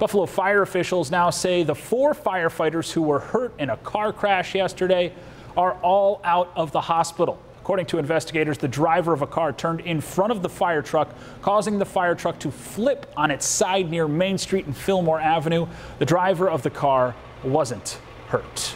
Buffalo fire officials now say the four firefighters who were hurt in a car crash yesterday are all out of the hospital. According to investigators, the driver of a car turned in front of the fire truck, causing the fire truck to flip on its side near Main Street and Fillmore Avenue. The driver of the car wasn't hurt.